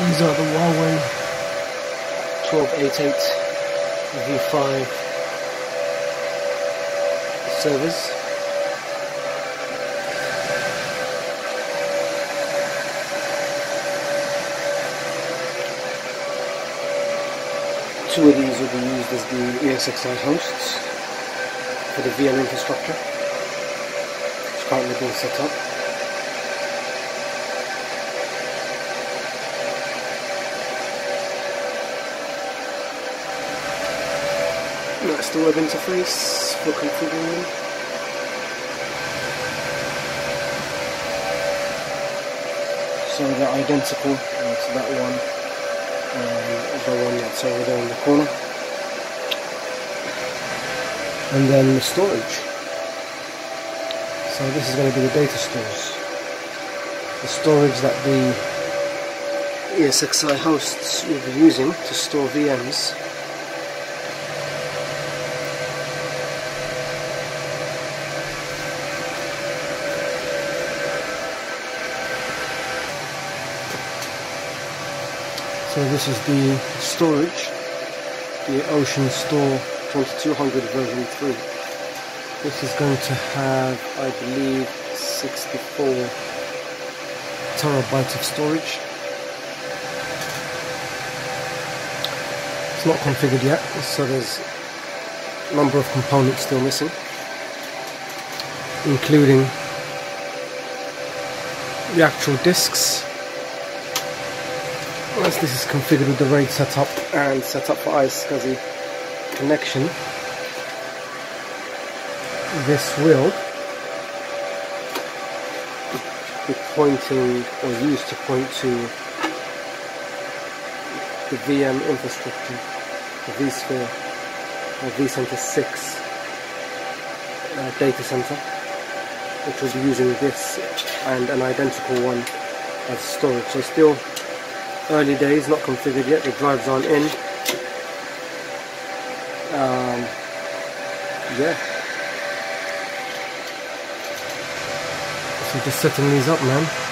These are the Huawei 1288 V5 servers. Two of these will be used as the ESXi hosts for the VM infrastructure. It's currently being set up. That's the web interface for configuring them. So they're identical uh, to that one and the one that's over there in the corner. And then the storage. So this is going to be the data stores. The storage that the ESXi hosts will be using to store VMs So this is the storage, the OceanStor 2200 version 3. This is going to have, I believe, 64 terabytes of storage. It's not configured yet, so there's a number of components still missing, including the actual disks once this is configured with the RAID setup and set up for iSCSI connection, this will be pointing or used to point to the VM infrastructure, the vSphere or vCenter 6 uh, data center, which will be using this and an identical one as storage. So still early days, not configured yet, the drives aren't in. Um, yeah. So just setting these up man.